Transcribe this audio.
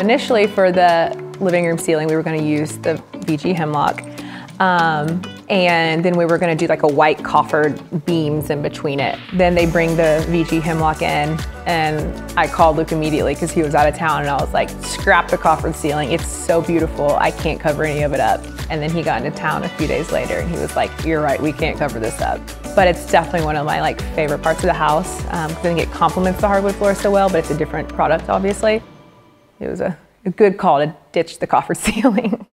Initially for the living room ceiling, we were gonna use the VG hemlock. Um, and then we were gonna do like a white coffered beams in between it. Then they bring the VG hemlock in and I called Luke immediately because he was out of town and I was like, scrap the coffered ceiling. It's so beautiful. I can't cover any of it up. And then he got into town a few days later and he was like, you're right, we can't cover this up. But it's definitely one of my like favorite parts of the house because um, I think it complements the hardwood floor so well, but it's a different product obviously. It was a, a good call to ditch the coffered ceiling.